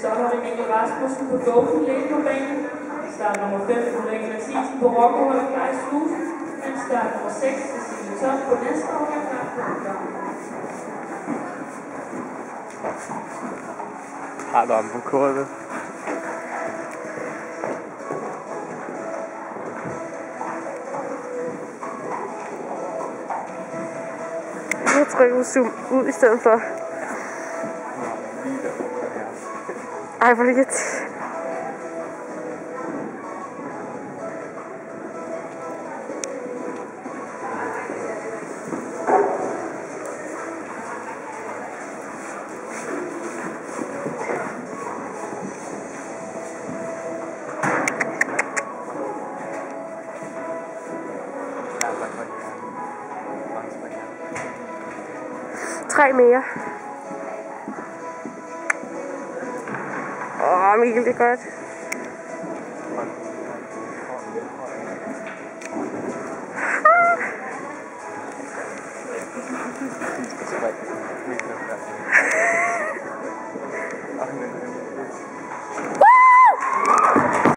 Så har vi Mikkel Rasmussen på Golden Lane på banen. Start nummer 5, Ulrik Mathisen på Rockerhold klar i slusen. Men start nummer 6, Cecilie Tom på næste år er klar på Har du ham på kortet? Trykke trykker zoom ud i stedet for. Ej, hvor er det irriterende. Tre mere. Åh, Mikkel, det er godt.